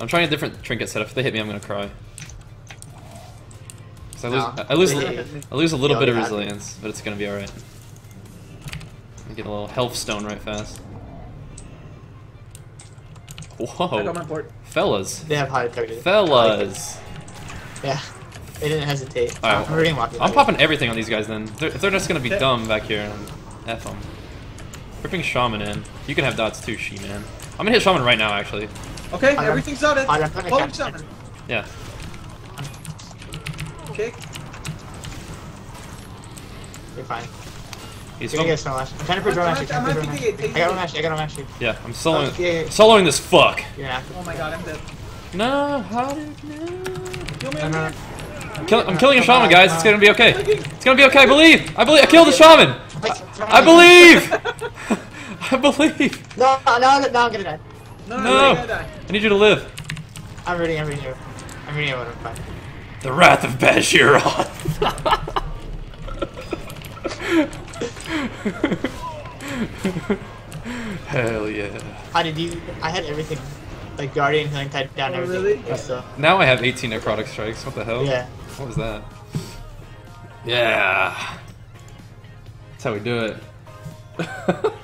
I'm trying a different trinket setup. If they hit me, I'm gonna cry. 'Cause I lose, No. I lose, I lose a little bit of resilience, but it's gonna be alright. I Get a little health stone right fast. I got my Whoa, port. fellas, They have high integrity. fellas. Yeah. They didn't hesitate. Alright, I'm reading Walking I'm Dead. popping everything on these guys then. They're, if they're just gonna be dumb back here, and f them. Ripping shaman in. You can have dots too, she man. I'm gonna hit shaman right now, actually. Okay, I'm- everything's done. I'm gonna oh, Holy summon. Yeah. Okay. You're fine. He's You're gonna get a snow lash. I'm trying to prove I'm- I'm- mash. I'm I'm actually mash. taking it, I got a mash. I got a mash. Yeah, I'm soloing, Oh, yeah, yeah. soloing this fuck. You're gonna have to. Oh my god, I'm dead. No, how did no? Kill me, I'm no. I'm, kill, I'm killing a shaman, guys. It's gonna be okay. It's gonna be okay. I believe. I believe. I killed a shaman. I believe. I believe. No, no, no, no, I'm gonna die. No, no, No. no, you're gonna die. I need you to live. I'm ready, I'm reading you. I'm reading you, I'm fine. The Wrath of Bajheeroth. Hell yeah. How did you? I had everything. Like Guardian healing type down Oh, everything. really? Yeah. So, Now I have 18 necrotic strikes. What the hell? yeah. What was that? Yeah. That's how we do it.